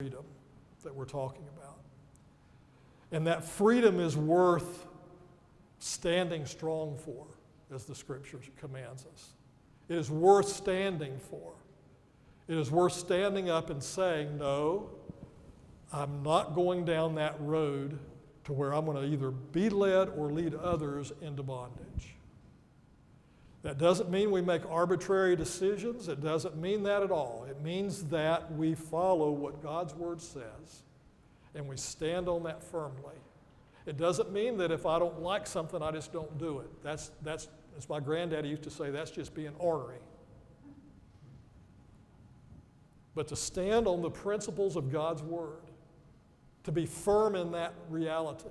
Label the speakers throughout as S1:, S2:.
S1: freedom that we're talking about. And that freedom is worth standing strong for, as the scripture commands us. It is worth standing for. It is worth standing up and saying, No, I'm not going down that road to where I'm going to either be led or lead others into bondage. That doesn't mean we make arbitrary decisions. It doesn't mean that at all. It means that we follow what God's Word says and we stand on that firmly. It doesn't mean that if I don't like something, I just don't do it. That's, that's as my granddaddy used to say, that's just being ornery. But to stand on the principles of God's Word, to be firm in that reality,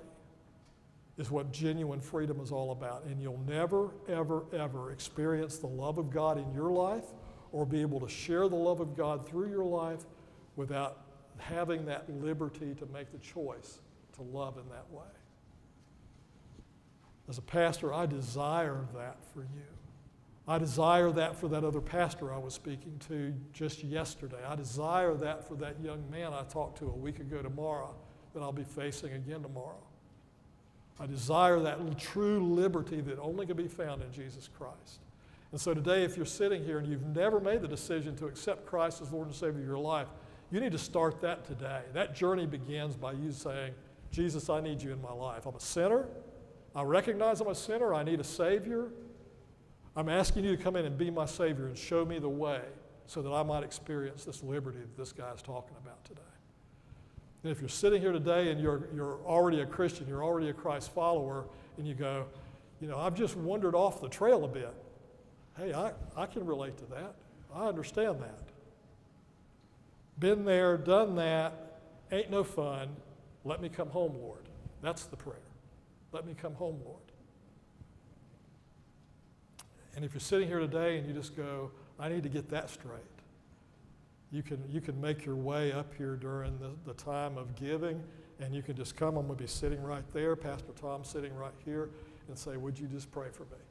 S1: is what genuine freedom is all about. And you'll never, ever, ever experience the love of God in your life or be able to share the love of God through your life without having that liberty to make the choice to love in that way. As a pastor, I desire that for you. I desire that for that other pastor I was speaking to just yesterday. I desire that for that young man I talked to a week ago tomorrow that I'll be facing again tomorrow. I desire that true liberty that only can be found in Jesus Christ. And so today, if you're sitting here and you've never made the decision to accept Christ as Lord and Savior of your life, you need to start that today. That journey begins by you saying, Jesus, I need you in my life. I'm a sinner. I recognize I'm a sinner. I need a Savior. I'm asking you to come in and be my Savior and show me the way so that I might experience this liberty that this guy is talking about today. And if you're sitting here today and you're, you're already a Christian, you're already a Christ follower, and you go, you know, I've just wandered off the trail a bit. Hey, I, I can relate to that. I understand that. Been there, done that, ain't no fun. Let me come home, Lord. That's the prayer. Let me come home, Lord. And if you're sitting here today and you just go, I need to get that straight, you can, you can make your way up here during the, the time of giving, and you can just come. I'm going to be sitting right there, Pastor Tom sitting right here, and say, Would you just pray for me?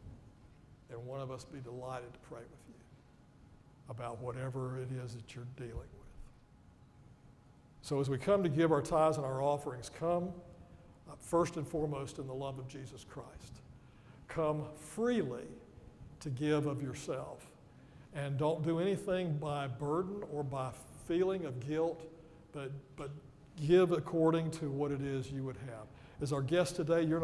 S1: And one of us be delighted to pray with you about whatever it is that you're dealing with. So as we come to give our tithes and our offerings, come uh, first and foremost in the love of Jesus Christ. Come freely to give of yourself. And don't do anything by burden or by feeling of guilt, but, but give according to what it is you would have. As our guest today, you're not.